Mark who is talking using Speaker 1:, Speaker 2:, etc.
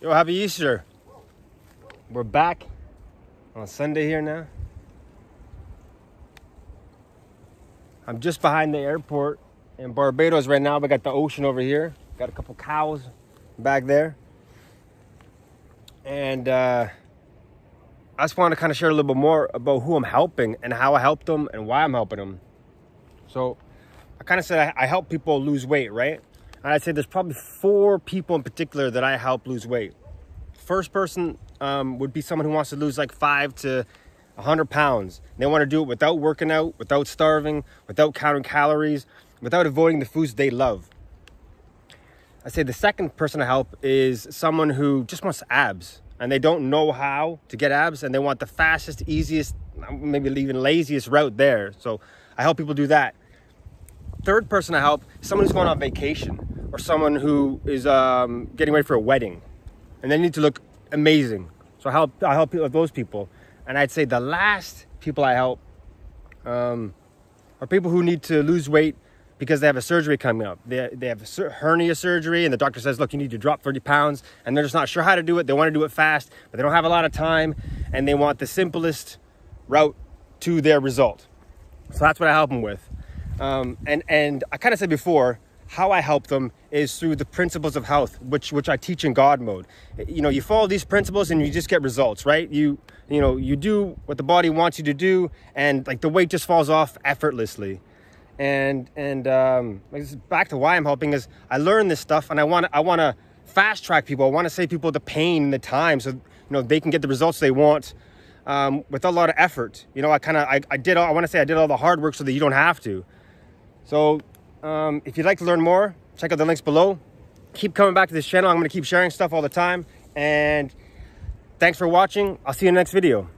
Speaker 1: Yo, happy Easter. We're back on Sunday here now. I'm just behind the airport in Barbados right now. We got the ocean over here. Got a couple cows back there. And uh, I just want to kind of share a little bit more about who I'm helping and how I help them and why I'm helping them. So I kind of said I, I help people lose weight, right? And I'd say there's probably four people in particular that I help lose weight. First person um, would be someone who wants to lose like five to 100 pounds. They want to do it without working out, without starving, without counting calories, without avoiding the foods they love. I say the second person I help is someone who just wants abs and they don't know how to get abs and they want the fastest, easiest, maybe even laziest route there. So I help people do that. Third person I help is someone who's going on vacation or someone who is um, getting ready for a wedding and they need to look amazing. So I help, I help those people. And I'd say the last people I help um, are people who need to lose weight because they have a surgery coming up. They, they have a hernia surgery, and the doctor says, Look, you need to drop 30 pounds. And they're just not sure how to do it. They want to do it fast, but they don't have a lot of time, and they want the simplest route to their result. So that's what I help them with. Um, and, and I kind of said before, how I help them is through the principles of health, which which I teach in God mode. You know, you follow these principles and you just get results, right? You you know, you do what the body wants you to do, and like the weight just falls off effortlessly and and um, back to why I'm helping is I learned this stuff and I want I want to fast track people. I want to save people the pain and the time so you know they can get the results they want um, with a lot of effort. You know, I kind of I, I did all, I want to say I did all the hard work so that you don't have to. So um, if you'd like to learn more, check out the links below. Keep coming back to this channel. I'm going to keep sharing stuff all the time. And thanks for watching. I'll see you in the next video.